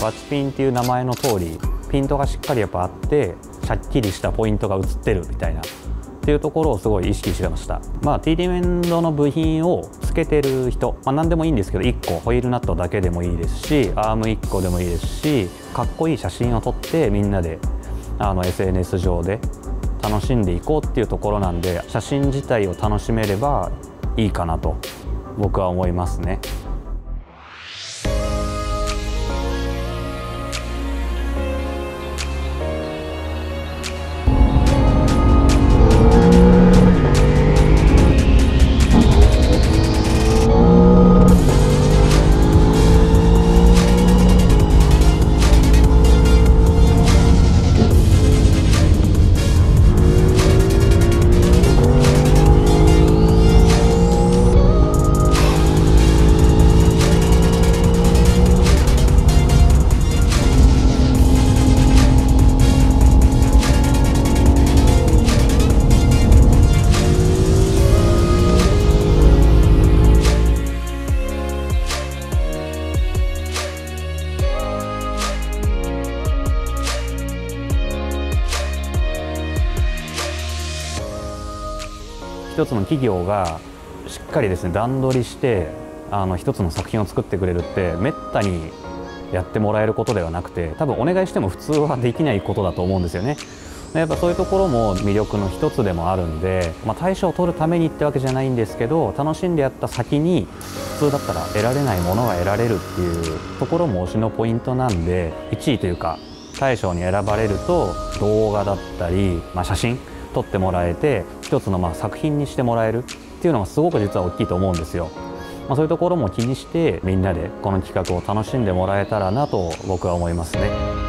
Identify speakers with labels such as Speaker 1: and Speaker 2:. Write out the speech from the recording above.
Speaker 1: バチピンっていう名前の通りピントがしっかりやっぱあってしゃっきりしたポイントが映ってるみたいなっていうところをすごい意識してましたまあ TD メンドの部品をつけてる人、まあ、何でもいいんですけど1個ホイールナットだけでもいいですしアーム1個でもいいですしかっこいい写真を撮ってみんなであの SNS 上で楽しんでいこうっていうところなんで写真自体を楽しめればいいかなと僕は思いますね。一つの企業がしっかりですね段取りしてあの一つの作品を作ってくれるってめったにやってもらえることではなくて多分お願いしても普通はできないことだと思うんですよね。やっぱそういうところも魅力の一つでもあるんで、まあ、大賞を取るためにってわけじゃないんですけど楽しんでやった先に普通だったら得られないものが得られるっていうところも推しのポイントなんで1位というか大賞に選ばれると動画だったり、まあ、写真撮ってもらえて一つのまあ作品にしてもらえるっていうのがすごく実は大きいと思うんですよ。まあ、そういうところも気にしてみんなでこの企画を楽しんでもらえたらなと僕は思いますね。